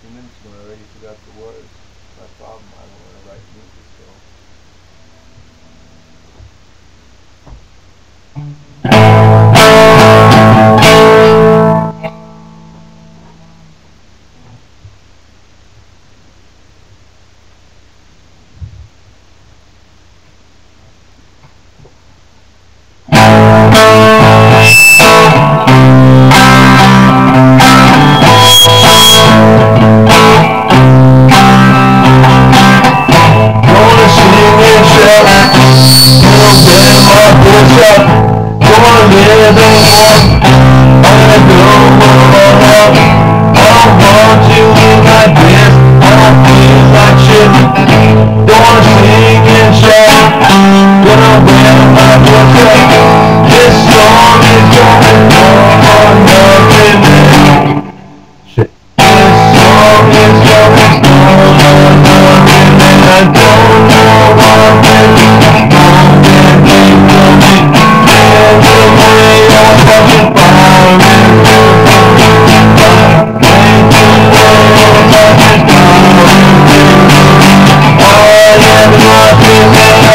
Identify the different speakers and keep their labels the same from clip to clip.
Speaker 1: few minutes when I already forgot the word. I don't want
Speaker 2: you in my bed.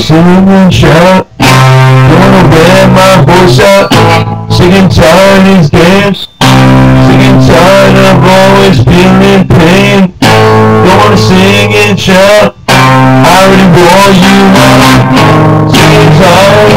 Speaker 2: singing shot, gonna wear my voice out, Singing Chinese tired these games, Singing tired of always feeling pain, don't wanna sing and shout, I already wore you. Out, Singing tired